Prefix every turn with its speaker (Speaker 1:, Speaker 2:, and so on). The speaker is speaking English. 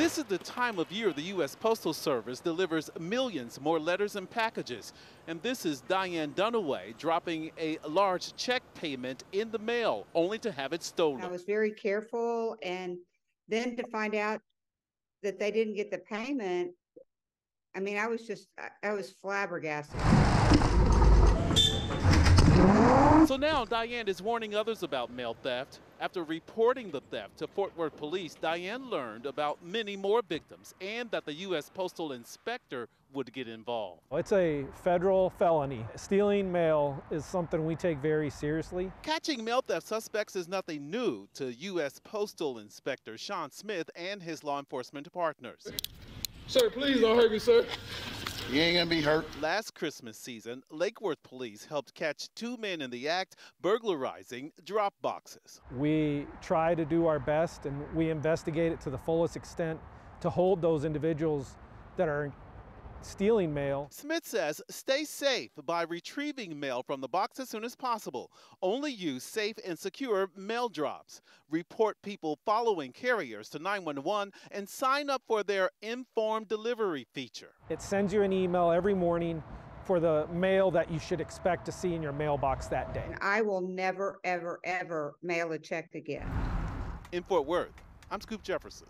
Speaker 1: This is the time of year the U.S. Postal Service delivers millions more letters and packages. And this is Diane Dunaway dropping a large check payment in the mail, only to have it stolen.
Speaker 2: I was very careful and then to find out that they didn't get the payment, I mean, I was just, I, was flabbergasted.
Speaker 1: So now Diane is warning others about mail theft. After reporting the theft to Fort Worth police, Diane learned about many more victims and that the U.S. Postal Inspector would get involved.
Speaker 3: It's a federal felony. Stealing mail is something we take very seriously.
Speaker 1: Catching mail theft suspects is nothing new to U.S. Postal Inspector Sean Smith and his law enforcement partners.
Speaker 4: Sir, please don't hurt me, sir.
Speaker 5: You ain't gonna be hurt.
Speaker 1: Last Christmas season, Lake Worth police helped catch two men in the act burglarizing drop boxes.
Speaker 3: We try to do our best and we investigate it to the fullest extent to hold those individuals that are stealing mail.
Speaker 1: Smith says stay safe by retrieving mail from the box as soon as possible. Only use safe and secure mail drops. Report people following carriers to 911 and sign up for their informed delivery feature.
Speaker 3: It sends you an email every morning for the mail that you should expect to see in your mailbox that day.
Speaker 2: And I will never, ever, ever mail a check again.
Speaker 1: In Fort Worth, I'm Scoop Jefferson.